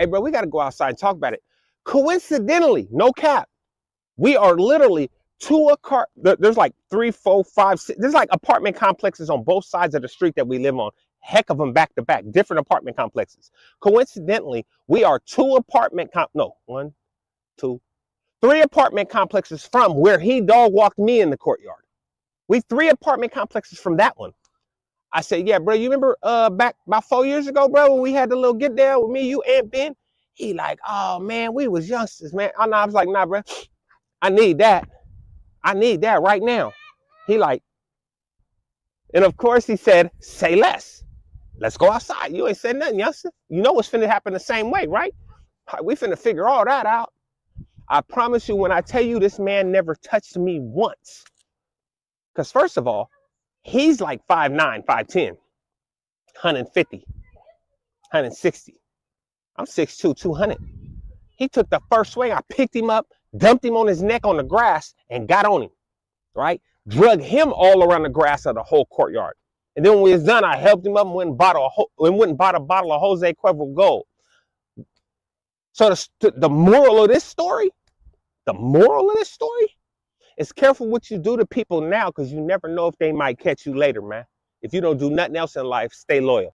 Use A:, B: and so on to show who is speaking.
A: Hey, bro, we got to go outside and talk about it. Coincidentally, no cap, we are literally two a car. There's like three, four, five, six. There's like apartment complexes on both sides of the street that we live on. Heck of them back to back, different apartment complexes. Coincidentally, we are two apartment com no one, two, three apartment complexes from where he dog walked me in the courtyard. We three apartment complexes from that one. I said, yeah, bro, you remember uh back about four years ago, bro, when we had the little get down with me, you, and Ben? He like, oh man, we was youngsters, man. I, know, I was like, nah, bro, I need that. I need that right now. He like, and of course he said, say less. Let's go outside. You ain't said nothing, youngster. You know what's finna happen the same way, right? We finna figure all that out. I promise you, when I tell you this man never touched me once. Because first of all, he's like 5'9, 5'10, 150, 160. I'm 6'2, 200. He took the first swing. I picked him up, dumped him on his neck on the grass, and got on him, right? Drug him all around the grass of the whole courtyard. And then when we was done, I helped him up and went and bought a, and went and bought a bottle of Jose Cuervo Gold. So the, the moral of this story, the moral of this story is careful what you do to people now because you never know if they might catch you later, man. If you don't do nothing else in life, stay loyal.